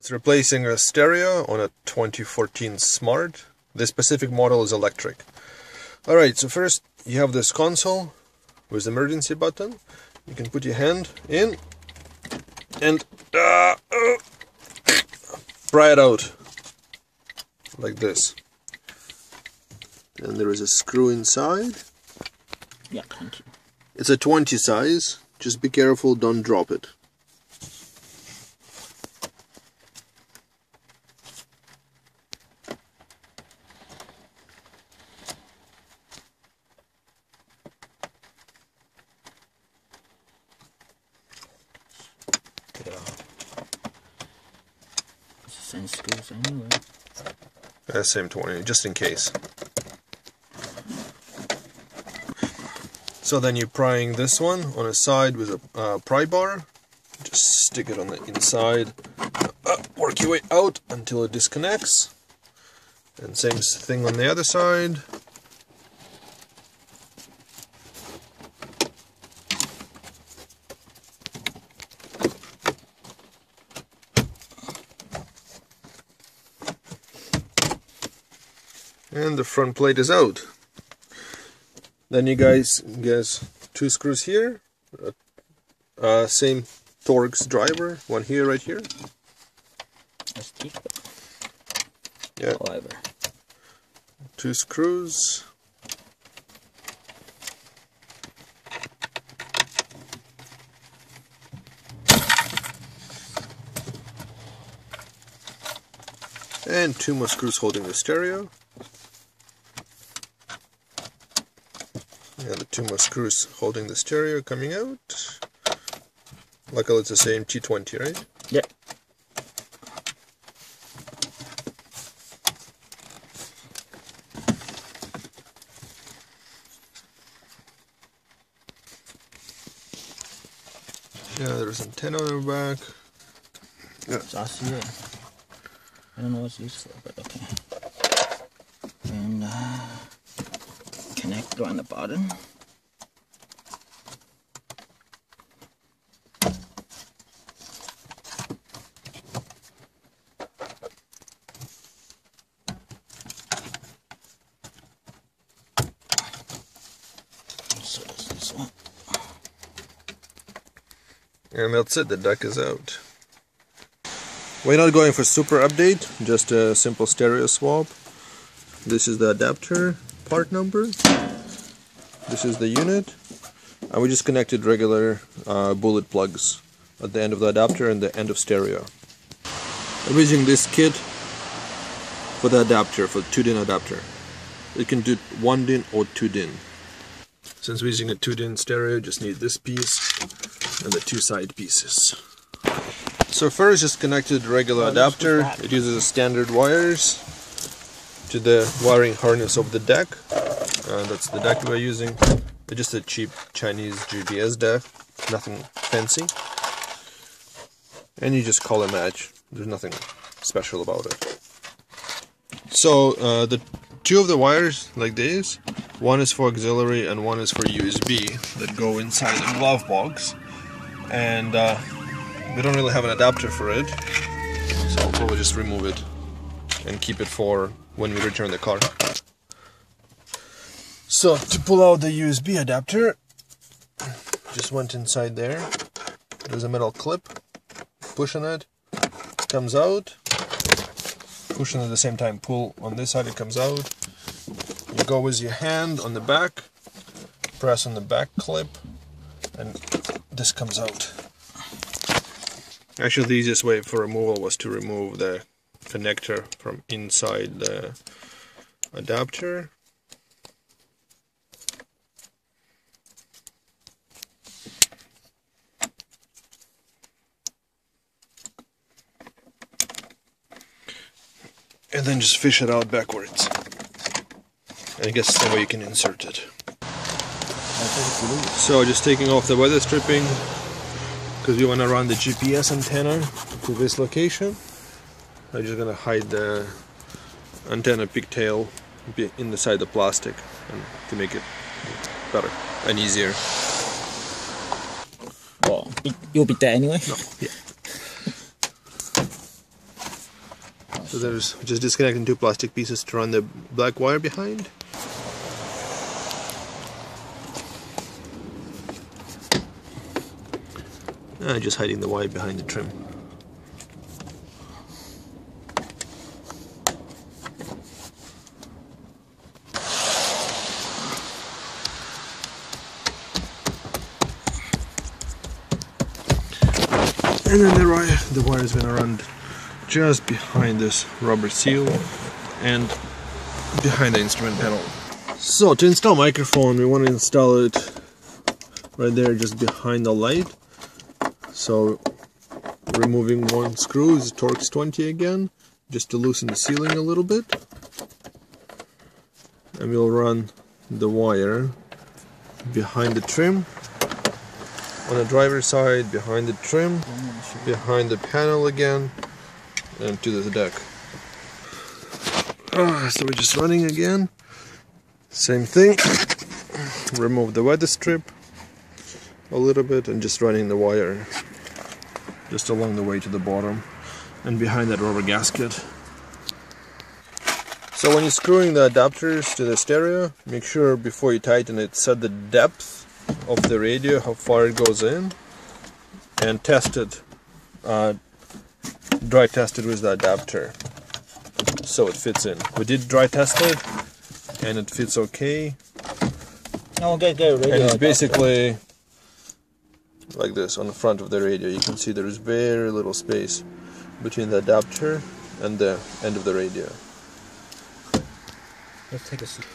It's replacing a stereo on a 2014 Smart. This specific model is electric. Alright, so first you have this console with the emergency button. You can put your hand in and uh, uh, pry it out like this. And there is a screw inside. Yeah, thank you. It's a 20 size. Just be careful, don't drop it. Yeah. It's same anyway. 20, just in case. So then you're prying this one on a side with a uh, pry bar. Just stick it on the inside. Uh, work your way out until it disconnects. And same thing on the other side. And the front plate is out. Then you guys guess two screws here, uh, same Torx driver, one here, right here. Yeah, However, two screws. And two more screws holding the stereo. And the two more screws holding the stereo coming out. Luckily it's the same T20, right? yeah. Yeah, there's antenna on the back. So I see it. I don't know what's used for, but okay. And uh, connector on the bottom. So that's this one. And that's it, the deck is out. We're not going for super update, just a simple stereo swap. This is the adapter part number. This is the unit. And we just connected regular uh, bullet plugs at the end of the adapter and the end of stereo. I'm using this kit for the adapter, for the 2-DIN adapter. It can do 1-DIN or 2-DIN. Since we're using a 2-DIN stereo, just need this piece and the two side pieces. So first just connected regular adapter. It uses standard wires to the wiring harness of the deck. Uh, that's the deck we're using. Just a cheap Chinese GPS deck, nothing fancy. And you just call a match. There's nothing special about it. So uh, the two of the wires like this, one is for auxiliary and one is for USB that go inside the glove box. And uh, we don't really have an adapter for it, so I'll probably just remove it and keep it for when we return the car. So to pull out the USB adapter, just went inside there. There's a metal clip. Push on it, comes out. pushing at the same time. Pull on this side, it comes out. You go with your hand on the back, press on the back clip, and this comes out. Actually, the easiest way for removal was to remove the connector from inside the adapter. And then just fish it out backwards. And I guess that way you can insert it. So just taking off the weather stripping because we want to run the GPS antenna to this location. I'm just gonna hide the antenna pigtail be- inside the plastic and to make it better and easier. Well, you'll be there anyway. No, Yeah. So there's just disconnecting two plastic pieces to run the black wire behind. And just hiding the wire behind the trim. And then the wire, the wire is gonna run just behind this rubber seal and behind the instrument panel. So to install microphone, we want to install it right there, just behind the light. So removing one screw is Torx 20 again, just to loosen the ceiling a little bit. And we'll run the wire behind the trim on the driver's side, behind the trim, behind the panel again, and to the deck. Ah, so we're just running again. Same thing. Remove the weather strip a little bit and just running the wire just along the way to the bottom and behind that rubber gasket. So when you're screwing the adapters to the stereo, make sure before you tighten it, set the depth of the radio, how far it goes in, and test it, uh, dry tested with the adapter, so it fits in. We did dry test it, and it fits okay. No, get get radio. And it's basically like this on the front of the radio. You can see there is very little space between the adapter and the end of the radio. Let's take a seat.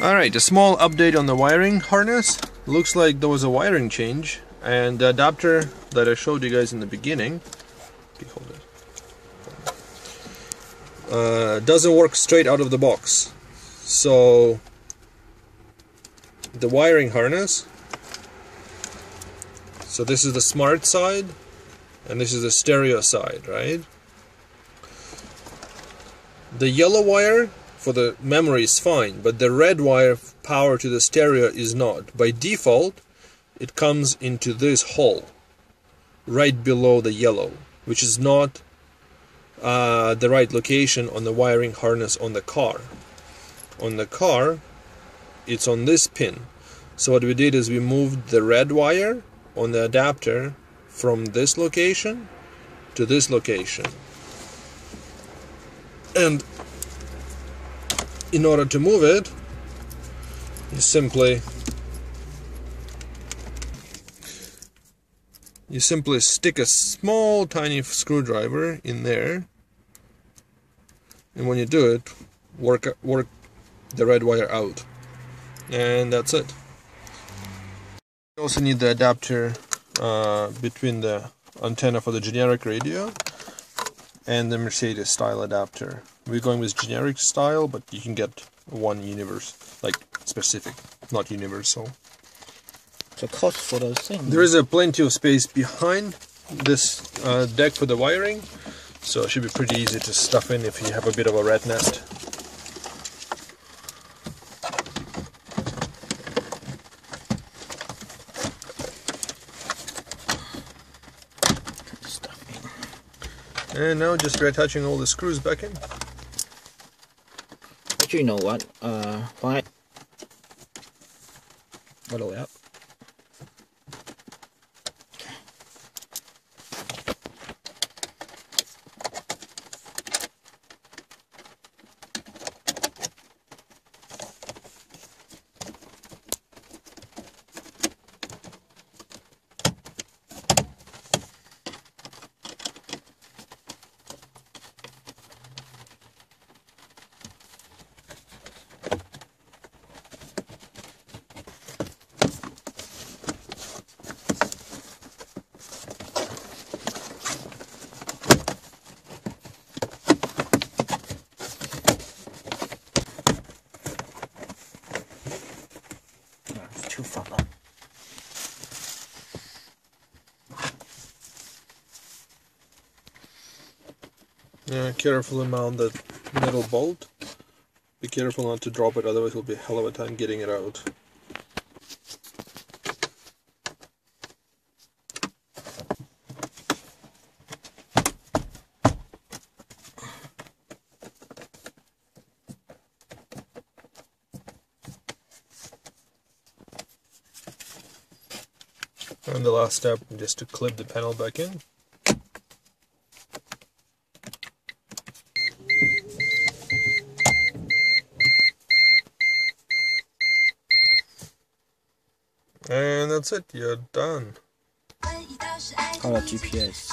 Alright, a small update on the wiring harness. Looks like there was a wiring change and the adapter that I showed you guys in the beginning okay, hold it, uh, doesn't work straight out of the box. So the wiring harness so this is the smart side and this is the stereo side, right? The yellow wire for the memory is fine, but the red wire power to the stereo is not. By default, it comes into this hole right below the yellow, which is not uh, the right location on the wiring harness on the car. On the car, it's on this pin. So what we did is we moved the red wire on the adapter from this location to this location. And in order to move it, you simply you simply stick a small tiny screwdriver in there and when you do it work work the red wire out. And that's it. You also need the adapter uh, between the antenna for the generic radio and the Mercedes style adapter. We're going with generic style but you can get one universe like specific not universal The cost for those things. there is a plenty of space behind this uh, deck for the wiring, so it should be pretty easy to stuff in if you have a bit of a rat nest. And now just reattaching all the screws back in. Actually, you know what? Uh, fine. All the way up. carefully mount that metal bolt. Be careful not to drop it, otherwise it will be a hell of a time getting it out. And the last step, just to clip the panel back in. And that's it, you're done. How about GPS?